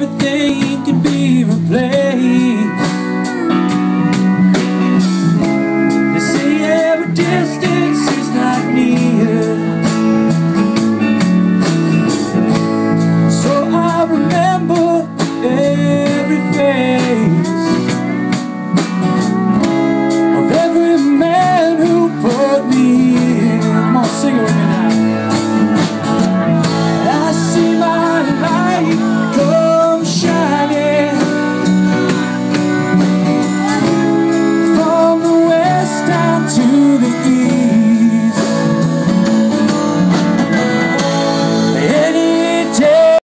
everything can be replaced. They say every distance to the east.